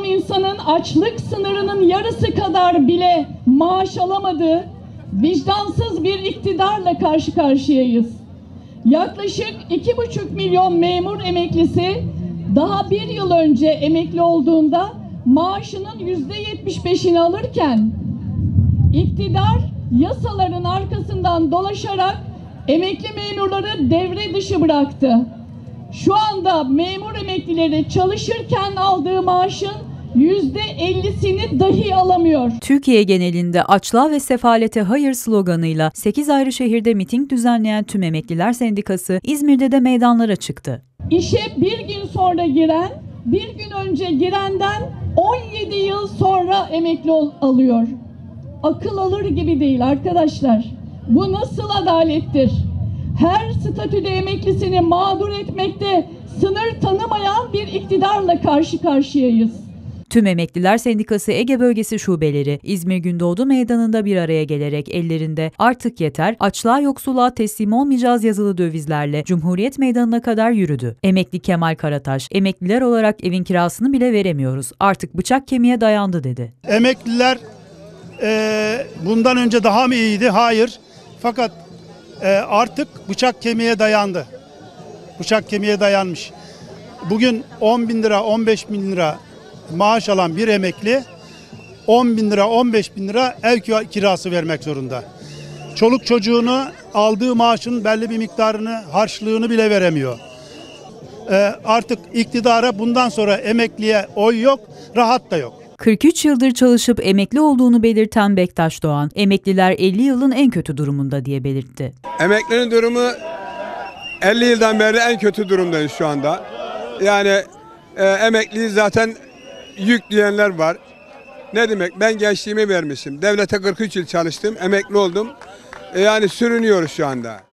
milyon insanın açlık sınırının yarısı kadar bile maaş alamadığı vicdansız bir iktidarla karşı karşıyayız. Yaklaşık iki buçuk milyon memur emeklisi daha bir yıl önce emekli olduğunda maaşının yüzde yetmiş beşini alırken iktidar yasaların arkasından dolaşarak emekli memurları devre dışı bıraktı. Şu anda memur emeklileri çalışırken aldığı maaşın yüzde ellisini dahi alamıyor. Türkiye genelinde açlığa ve sefalete hayır sloganıyla 8 ayrı şehirde miting düzenleyen tüm emekliler sendikası İzmir'de de meydanlara çıktı. İşe bir gün sonra giren, bir gün önce girenden 17 yıl sonra emekli ol- alıyor. Akıl alır gibi değil arkadaşlar. Bu nasıl adalettir? Her statüde emeklisini mağdur etmekte sınır tanımayan bir iktidarla karşı karşıyayız. Tüm Emekliler Sendikası Ege Bölgesi şubeleri İzmir Gündoğdu Meydanı'nda bir araya gelerek ellerinde artık yeter, açlığa yoksulluğa teslim olmayacağız yazılı dövizlerle Cumhuriyet Meydanı'na kadar yürüdü. Emekli Kemal Karataş, emekliler olarak evin kirasını bile veremiyoruz. Artık bıçak kemiğe dayandı dedi. Emekliler eee, bundan önce daha mı iyiydi? Hayır. Fakat eee, artık bıçak kemiğe dayandı. Bıçak kemiğe dayanmış. Bugün 10 bin lira, 15 bin lira maaş alan bir emekli 10 bin lira, 15 bin lira ev ki- kirası vermek zorunda. Çoluk çocuğunu aldığı maaşın belli bir miktarını, harçlığını bile veremiyor. Eee, artık iktidara bundan sonra emekliye oy yok, rahat da yok. 43 yıldır çalışıp emekli olduğunu belirten Bektaş Doğan, emekliler 50 yılın en kötü durumunda diye belirtti. Emeklinin durumu 50 yıldan beri en kötü durumdayız şu anda. Yani e, emekliyi zaten yük diyenler var. Ne demek? Ben gençliğimi vermişim. Devlete 43 yıl çalıştım, emekli oldum. E, yani sürünüyoruz şu anda.